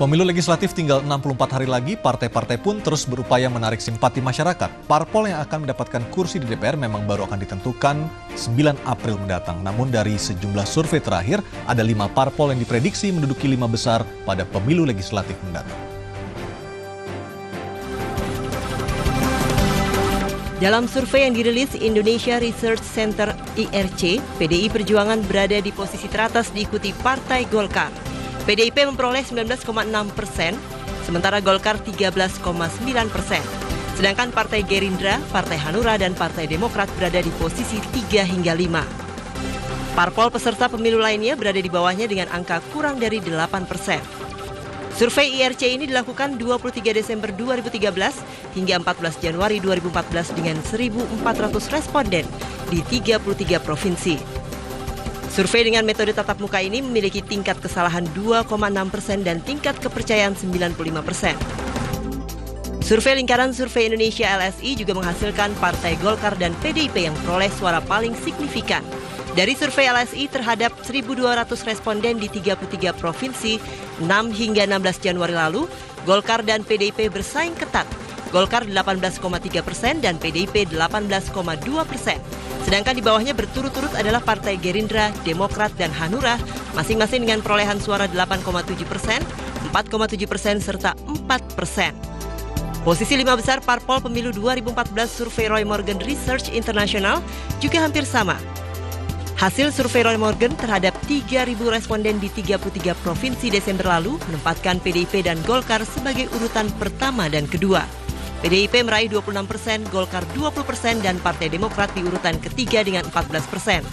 Pemilu legislatif tinggal 64 hari lagi, partai-partai pun terus berupaya menarik simpati masyarakat. Parpol yang akan mendapatkan kursi di DPR memang baru akan ditentukan 9 April mendatang. Namun dari sejumlah survei terakhir, ada lima parpol yang diprediksi menduduki lima besar pada pemilu legislatif mendatang. Dalam survei yang dirilis Indonesia Research Center IRC, PDI Perjuangan berada di posisi teratas diikuti Partai Golkar. PDIP memperoleh 19,6 persen, sementara Golkar 13,9 persen. Sedangkan Partai Gerindra, Partai Hanura, dan Partai Demokrat berada di posisi 3 hingga 5. Parpol peserta pemilu lainnya berada di bawahnya dengan angka kurang dari 8 persen. Survei IRC ini dilakukan 23 Desember 2013 hingga 14 Januari 2014 dengan 1.400 responden di 33 provinsi. Survei dengan metode tatap muka ini memiliki tingkat kesalahan 2,6 persen dan tingkat kepercayaan 95 persen. Survei lingkaran survei Indonesia LSI juga menghasilkan Partai Golkar dan PDIP yang peroleh suara paling signifikan. Dari survei LSI terhadap 1.200 responden di 33 provinsi 6 hingga 16 Januari lalu, Golkar dan PDIP bersaing ketat. Golkar 18,3 persen dan PDIP 18,2 persen. Sedangkan di bawahnya berturut-turut adalah Partai Gerindra, Demokrat, dan Hanura, masing-masing dengan perolehan suara 8,7 persen, 4,7 persen, serta 4 persen. Posisi lima besar parpol pemilu 2014 survei Roy Morgan Research International juga hampir sama. Hasil survei Roy Morgan terhadap 3.000 responden di 33 provinsi Desember lalu menempatkan PDIP dan Golkar sebagai urutan pertama dan kedua. PDIP meraih 26 persen, Golkar 20 persen, dan Partai Demokrat di urutan ketiga dengan 14 persen.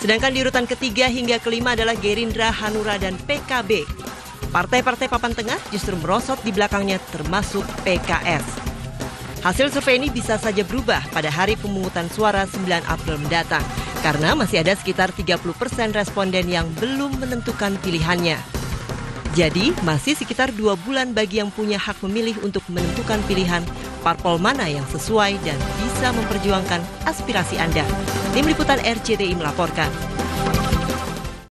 Sedangkan di urutan ketiga hingga kelima adalah Gerindra, Hanura, dan PKB. Partai-partai papan tengah justru merosot di belakangnya termasuk PKS. Hasil survei ini bisa saja berubah pada hari pemungutan suara 9 April mendatang karena masih ada sekitar 30 persen responden yang belum menentukan pilihannya. Jadi, masih sekitar dua bulan bagi yang punya hak memilih untuk menentukan pilihan parpol mana yang sesuai dan bisa memperjuangkan aspirasi Anda. Tim Liputan RCTI melaporkan.